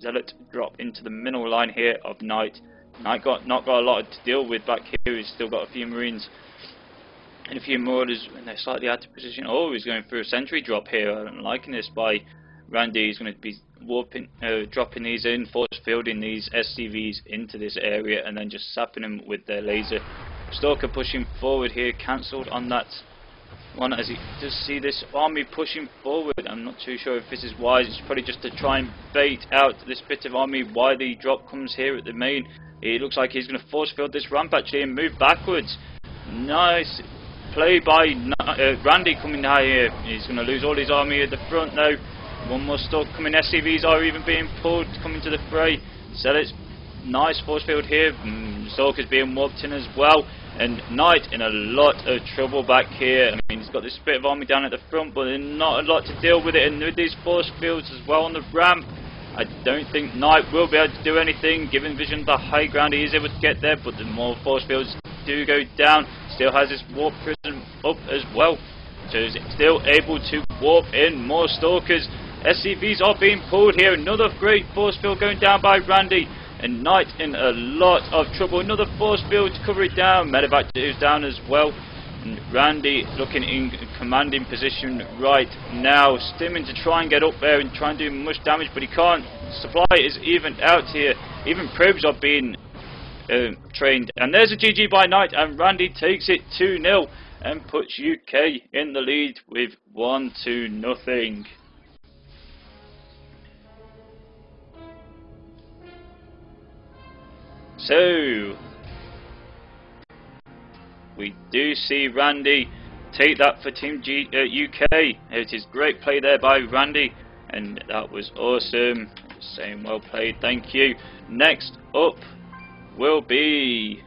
Zealot drop into the middle line here of NighT. NighT got not got a lot to deal with back here. He's still got a few Marines and a few Marauders when they're slightly out of position. Oh, he's going for a sentry drop here. I'm liking this by Randy. He's going to be warping, uh, dropping these in, force fielding these SCVs into this area, and then just sapping them with their laser. Stalker pushing forward here, cancelled on that one as he does see this army pushing forward. I'm not too sure if this is wise. It's probably just to try and bait out this bit of army why the drop comes here at the main. It looks like he's going to force field this ramp actually and move backwards. Nice play by uh, Randy coming high here. He's going to lose all his army at the front now. One more stock coming. SCVs are even being pulled coming to the fray. Zealots, nice force field here. Mm, Stalker's being warped in as well. And NighT in a lot of trouble back here. I mean, he's got this bit of army down at the front, but not a lot to deal with it. And with these force fields as well on the ramp, I don't think NighT will be able to do anything. Given Vision the high ground, he is able to get there, but the more force fields do go down, still has his warp prism up as well. So he's still able to warp in more Stalkers. SCVs are being pulled here. Another great force field going down by Randy and NighT in a lot of trouble. Another force field to cover it down. Medevac is down as well. And Randy looking in commanding position right now. Stimming to try and get up there and try and do much damage, but he can't. Supply is even out here. Even probes are being uh, trained. And there's a GG by NighT, and Randy takes it 2-0 and puts UK in the lead with 1 to nothing. So, we do see Randy take that for Team G uh, UK. It is great play there by Randy, and that was awesome. Saying well played, thank you. Next up will be...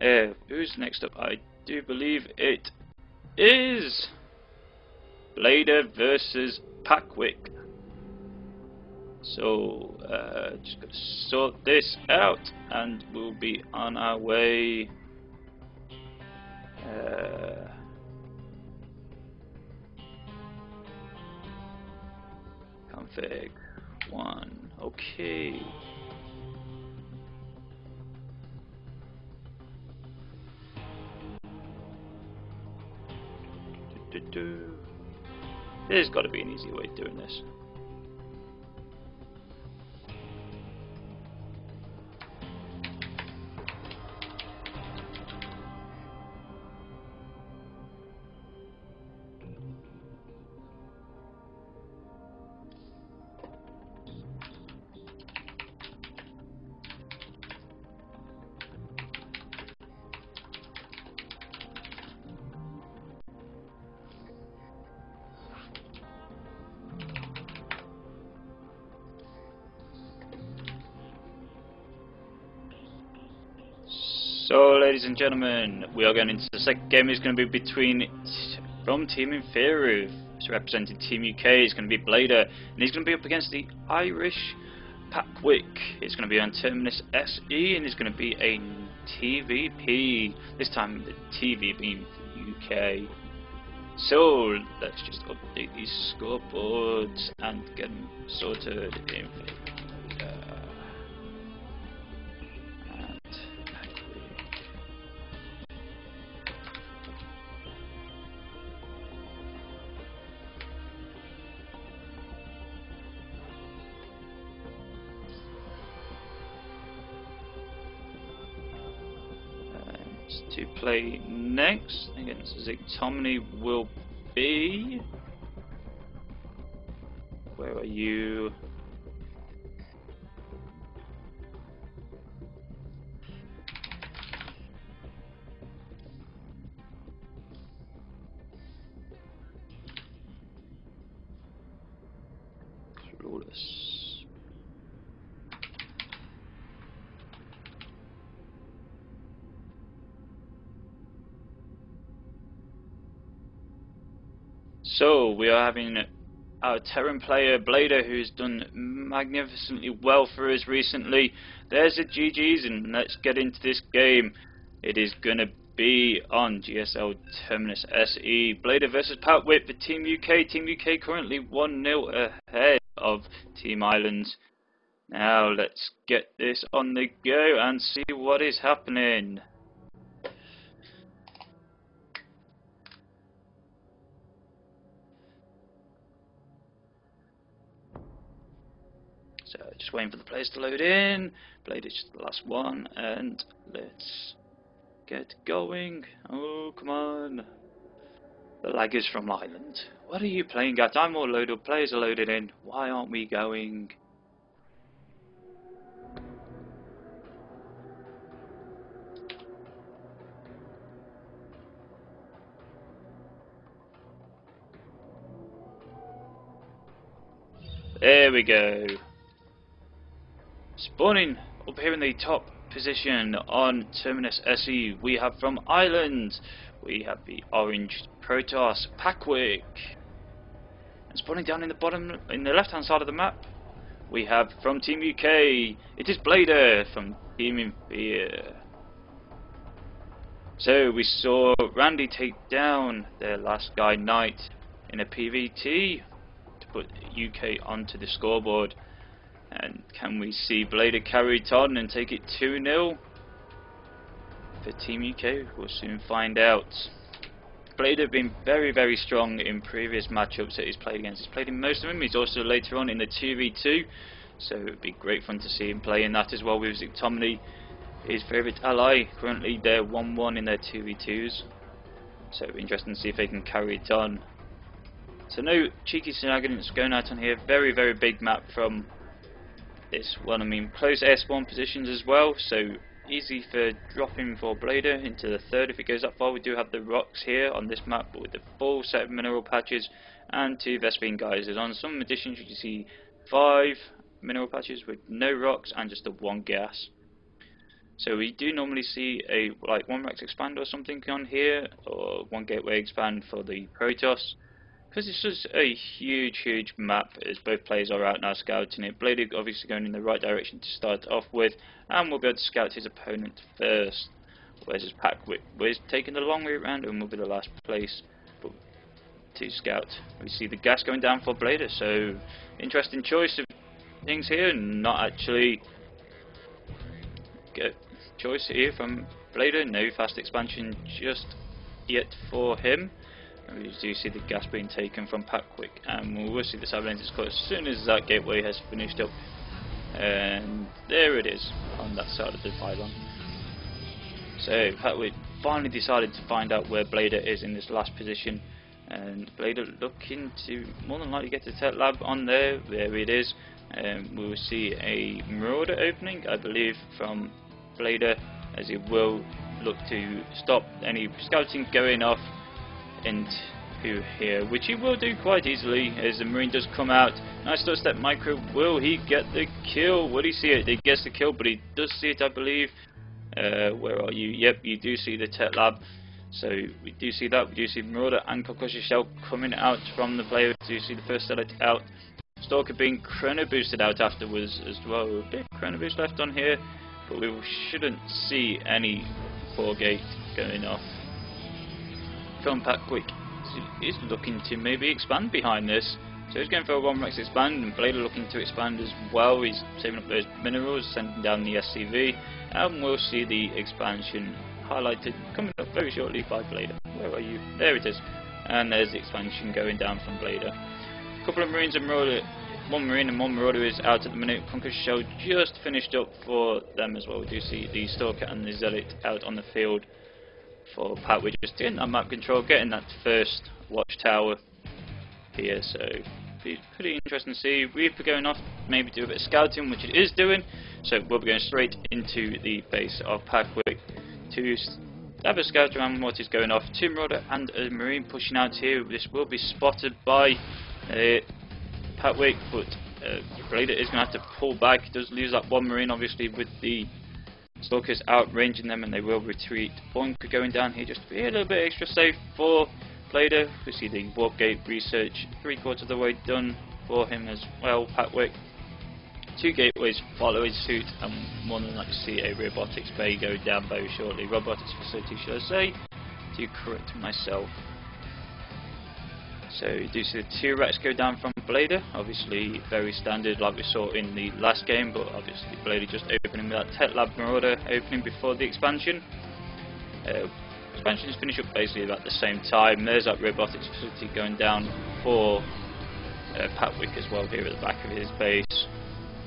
Uh, who's next up? I do believe it is Blader versus Packwick. So, uh, just gonna sort this out and we'll be on our way. Uh, config one. Okay. There's got to be an easy way of doing this. So, ladies and gentlemen, we are going into the second game. It's going to be between from Team it's representing Team UK. It's going to be Blader, and he's going to be up against the Irish Packwick. It's going to be on Terminus SE, and it's going to be a TVP. This time, the TV being UK. So, let's just update these scoreboards and get them sorted in next. Against Ziktomini will be... Where are you? So we are having our Terran player Blader who's done magnificently well for us recently. There's the GG's and let's get into this game. It is going to be on GSL Terminus SE. Blader versus Pat Patwick for Team UK. Team UK currently 1-0 ahead of Team Islands. Now let's get this on the go and see what is happening. Just waiting for the players to load in. Is just the last one and let's get going. Oh come on. The lag is from Ireland. What are you playing at? I'm all loaded players are loaded in. Why aren't we going? There we go. Spawning up here in the top position on Terminus SE, we have from Ireland, we have the orange Protoss Packwick. And spawning down in the bottom, in the left hand side of the map, we have from Team UK, it is Blader from Team Infear. So we saw Randy take down their last guy NighT in a PVT to put UK onto the scoreboard. And can we see Blader carry it on and take it 2-0 for Team UK? We'll soon find out. Blader have been very, very strong in previous matchups that he's played against. He's played in most of them. He's also later on in the 2v2. So it would be great fun to see him play in that as well with Ziktomini, his favourite ally. Currently they're 1-1 in their 2v2s. So it'll be interesting to see if they can carry it on. So no cheeky shenanigans going out on here. Very, very big map from this one. I mean, close air spawn positions as well, so easy for dropping for Blader into the third if it goes that far. We do have the rocks here on this map with the full set of mineral patches and two Vespene geysers. On some editions you can see five mineral patches with no rocks and just the one gas. So we do normally see a like one rax expand or something on here, or one gateway expand for the Protoss because it's just a huge, huge map as both players are out now scouting it. Blade obviously going in the right direction to start off with, and we'll go to scout his opponent first. Where's his pack? We're taking the long way around and will be the last place to scout. We see the gas going down for Blader, so interesting choice of things here, not actually good choice here from Blader. No fast expansion just yet for him. We do see the gas being taken from Packwick. And we will see the Avalanche cut as soon as that gateway has finished up. And there it is on that side of the pylon. So Packwick finally decided to find out where Blader is in this last position. And Blader looking to more than likely get the tech lab on there, there it is. Um, we will see a Marauder opening I believe from Blader as he will look to stop any scouting going off into here, which he will do quite easily as the Marine does come out. Nice little step micro. Will he get the kill? Will he see it? He gets the kill, but he does see it, I believe. Uh, where are you? Yep, you do see the tech lab. So we do see that. We do see Marauder and Concussion Shell coming out from the player. We do see the first select out. Stalker being chrono boosted out afterwards as well. A bit chrono boost left on here, but we shouldn't see any 4 gate going off. Film Packwick is looking to maybe expand behind this. So he's going for a 1 rax expand, and Blader looking to expand as well. He's saving up those minerals, sending down the SCV, and we'll see the expansion highlighted coming up very shortly by Blader. Where are you? There it is. And there's the expansion going down from Blader. A couple of Marines and Marauder, one Marine and one Marauder is out at the minute. Conquer Shell just finished up for them as well. We do see the Stalker and the Zealot out on the field for Pat. We're just getting that map control, getting that first watchtower here, so be pretty interesting to see. Reaper going off, maybe do a bit of scouting, which it is doing, so we'll be going straight into the base of Packwick to have a scout around what is going off. Two Marauder and a Marine pushing out here. This will be spotted by uh, Packwick, but uh, Blader is going to have to pull back. He does lose that one Marine, obviously, with the Stalkers outranging them and they will retreat. Bunker going down here just to be a little bit extra safe for Blader. We see the warp gate research three quarters of the way done for him as well. Patwick. two gateways following suit, and more than likely see a robotics bay go down very shortly. Robotics facility, should I say, to correct myself. So you do see the two rats go down from Blader, obviously very standard like we saw in the last game, but obviously Blader just opening with that Tech Lab Marauder opening before the expansion. Uh, expansions finish up basically about the same time. There's that robotics facility going down for uh, Patwick as well here at the back of his base.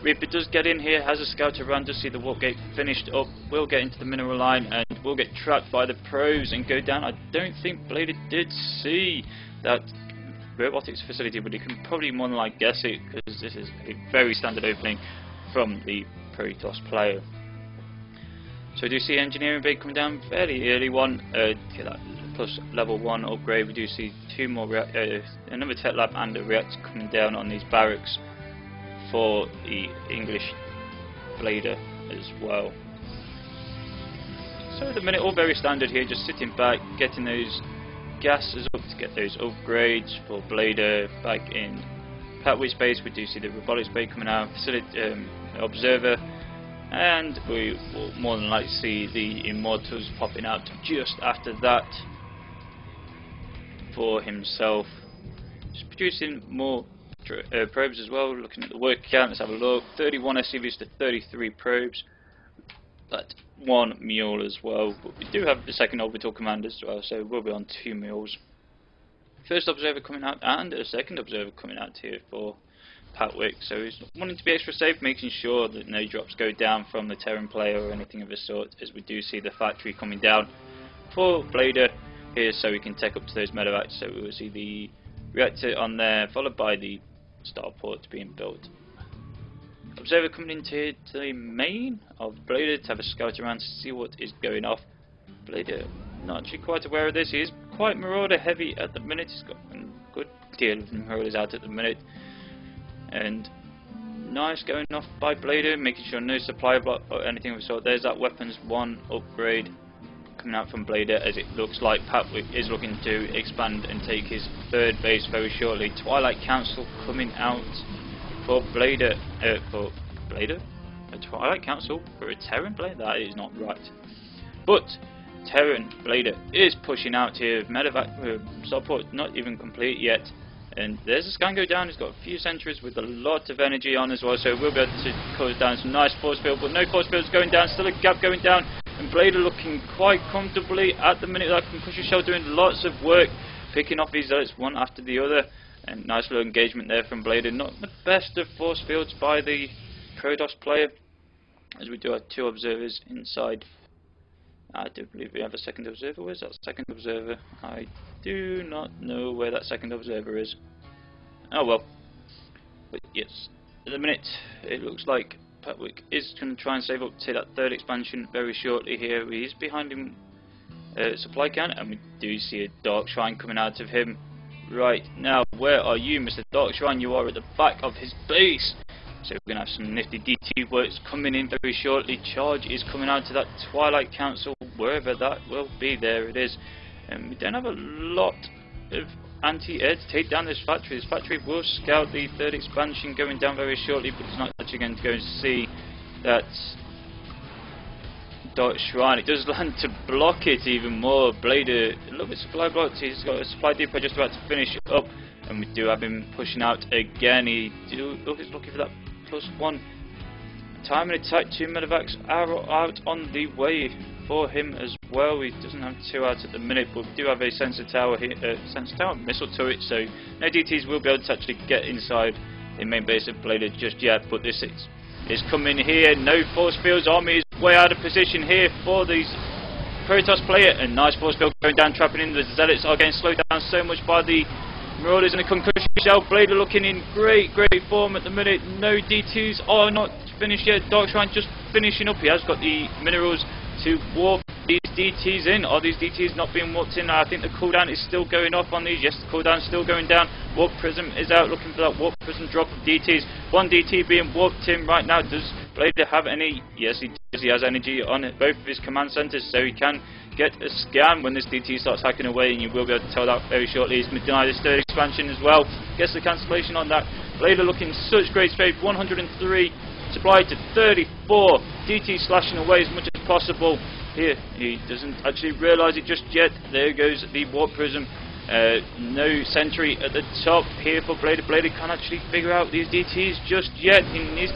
Reaper does get in here, has a scout around, does see the warp gate finished up, will get into the mineral line and will get trapped by the probes and go down. I don't think Blader did see that robotics facility, but you can probably more than like guess it because this is a very standard opening from the Protoss player. So we do see engineering bay coming down fairly early one, uh, plus level one upgrade. We do see two more, uh, another tech lab and a reactor coming down on these barracks for the English blader as well. So at the minute, all very standard here, just sitting back, getting those gases up to get those upgrades for blader back in Patwick space. We do see the robotics bay coming out, facility um, observer and we will more than likely see the Immortals popping out just after that for himself. Just producing more uh, probes as well, looking at the work count, let's have a look, 31 SCVs to 33 probes, but one mule as well, but we do have the second orbital command as well, so we'll be on two mules. First observer coming out and a second observer coming out here for Patwick, so he's wanting to be extra safe, making sure that no drops go down from the Terran player or anything of the sort, as we do see the factory coming down for Blader here, so we can take up to those medevacs, so we will see the reactor on there, followed by the starport being built. Observer coming into the main of Blader to have a scout around to see what is going off. Blader not actually quite aware of this, he is quite Marauder heavy at the minute, he's got a good deal of Marauders out at the minute and nice going off by Blader, making sure no supply block or anything of the sort. There's that weapons 1 upgrade coming out from Blader as it looks like Patwick is looking to expand and take his third base very shortly. Twilight Council coming out for Blader, uh, for Blader? A Twilight Council for a Terran Blader? That is not right. But Terran Blader is pushing out here, medevac uh, support not even complete yet. And there's a scan go down, he's got a few sentries with a lot of energy on as well, so we'll be able to close down some nice force field, but no force fields going down, still a gap going down, and Blader looking quite comfortably at the minute that can push a shell, doing lots of work, picking off these zealots one after the other, and nice little engagement there from Blader. Not the best of force fields by the Protoss player, as we do have two observers inside. I do believe we have a second observer. Where's that second observer? I do not know where that second observer is. Oh well. But yes, at the minute it looks like Patwick is going to try and save up to that third expansion very shortly here. He is behind him uh, supply count and we do see a Dark Shrine coming out of him. Right, now where are you Mr. Shrine? You are at the back of his base. So we're going to have some nifty DT works coming in very shortly. Charge is coming out to that Twilight Council, wherever that will be. There it is. And we don't have a lot of anti-air to take down this factory. This factory will scout the third expansion going down very shortly, but it's not actually going to go and see that Dark Shrine. It does land to block it even more. Blader, a little bit supply blocked. He's got a supply depot just about to finish up, and we do have him pushing out again. He do, look, he's looking for that plus one. Time and attack, two medevacs are out on the way for him as well. He doesn't have two out at the minute, but we do have a sensor tower here, uh, sensor tower, missile turret, so no DTs will be able to actually get inside the main base of Blader just yet, but this is, is coming here. No force fields, army is way out of position here for these Protoss player, and nice force field going down, trapping in the Zealots are getting slowed down so much by the Marauders and a concussion shell. Blader looking in great, great form at the minute. No DTs are not finished yet. Darkshrine just finishing up. He has got the minerals to warp these DTs in. Are these DTs not being warped in? I think the cooldown is still going off on these. Yes, the cooldown is still going down. Warp Prism is out looking for that Warp Prism drop of DTs. One DT being warped in right now. Does Blader have any? Yes, he does he has energy on both of his command centres so he can get a scan when this DT starts hacking away and you will be able to tell that very shortly. He's denied his third expansion as well. Gets the cancellation on that. Blader looking such great shape. 103 supplied to 34. DT slashing away as much as possible. Here, he doesn't actually realise it just yet. There goes the Warp Prism. Uh, no sentry at the top here for Blader. Blader can't actually figure out these DTs just yet. He needs to